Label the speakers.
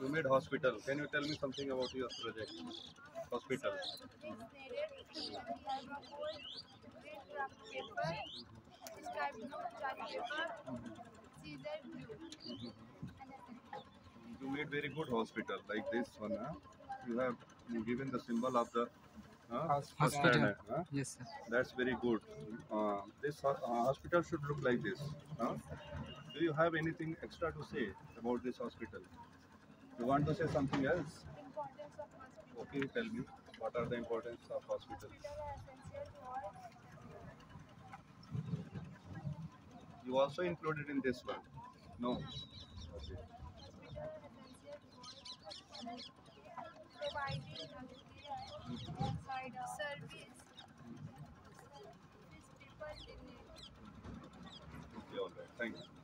Speaker 1: You made hospital. Can you tell me something about your project? Hospital. You made very good hospital like this one. Huh? You have given the symbol of the uh,
Speaker 2: Hospital.
Speaker 1: huh?
Speaker 2: Yes, sir.
Speaker 1: That's very good. Uh, this uh, hospital should look like this. Do you have anything extra to say about this hospital? You want to say something else? Okay, tell me. What are the importance of hospitals? You also included in this one? No. Okay. Mm-hmm.
Speaker 3: service. Mm-hmm.
Speaker 1: Okay, all right. Thank you.